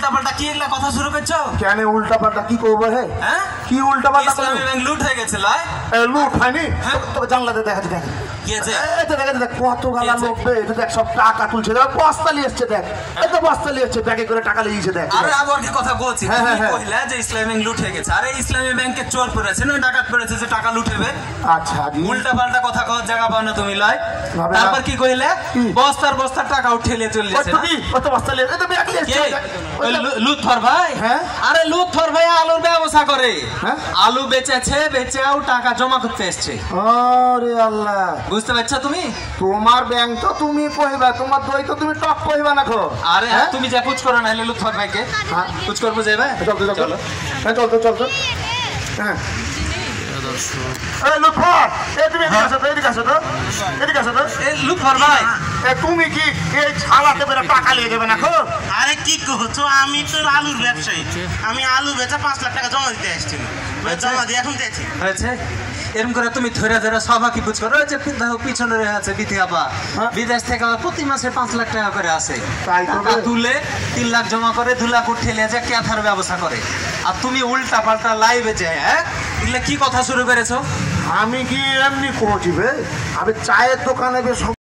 উল্টা পাল্টা কি এগুলা কথা শুরু করছ? কেন উল্টা পাল্টা কি করব হে? হ্যাঁ? কি উল্টা পাল্টা লুট হয়ে গেছে লয়। লুট হয়নি? হ্যাঁ। তোকে জানলাতে দেখা তো দেখ। এই তো দেখ কত গালা লোক বে এই দেখ সব টাকা তুলছে। দেখ বস্তা নিয়ে এসছে দেখ। এই বস্তা নিয়ে এসছে ব্যাগে করে টাকা লিয়েছে দেখ। আরে আবার কি কথা বলছি হ্যাঁ, তুমি হ্যাঁ, হ্যাঁ। কইলা যে ইসলামী লুট হয়ে গেছে। আরে ইসলামী ব্যাংকে চোর পড়েছে না ডাকাত পড়েছে যে টাকা লুটেবে আচ্ছা উল্টা পাল্টা কথা কওয়ার জায়গা পাও না তুমি লয়। তারপর কি কইলে? বস্তার বস্তার টাকা উঠে নিয়ে চলে যাচ্ছে কত বস্তা নিয়ে এই তো ব্যাগ নিয়ে কে? এসছে দেখ। ওই ওই তো- লু- লুৎফর ভাই? হ্যাঁ? আরে লুৎফর ভাই ব্যবসা করে। হ্যাঁ? আলু বেচেছে বেচেও টাকা জমা করতে এসছে। আরে আল্লাহ। বুঝতে পারছ তুমি? তোমার ব্যাংক তো তুমি কইবা তোমার দই তো তুমি টক কইবা না খো। আরে হ্যাঁ? তুমি যা কুচ করো না লুৎফর ভাইকে। হ্যাঁ। কুচ করব যাবে চল তো চল। হ্যাঁ চল তো চল তো হ্যাঁ। এই লুৎফর এই তুমি এদিকে আসো তো এদিকে আসো তো। এদিকে আসো তো। এ লুৎফর ভাই তুমি কি এই ছালাতে বেরে টাকা নিয়ে না খো আরে কি করছ আমি তো আলুর ব্যবসায়ী। আমি আলু বেচা পাঁচ লাখ টাকা জমা দিতে আসছিল জমা দিয়ে এখন দিয়েছি। হয়েছে? এরকম করে তুমি ধরে ধরে সভা কি বুঝ করো ওই যে দেখো পিছনে রয়ে আছে বিধিয়াপা হ্যাঁ। বিদেশ থেকে আবার প্রতি মাসে পাঁচ লাখ টাকা করে আসে। তাই তো টাকা তুলে তিন লাখ জমা করে দু লাখ উঠে নিয়ে যায় ক্যাথার ব্যবসা করে। আর তুমি উল্টা পাল্টা লাইভে যায় হ্যাঁ? কি কথা শুরু করেছ? আমি কি এমনি করছি বে? আমি চায়ের দোকানে বেশ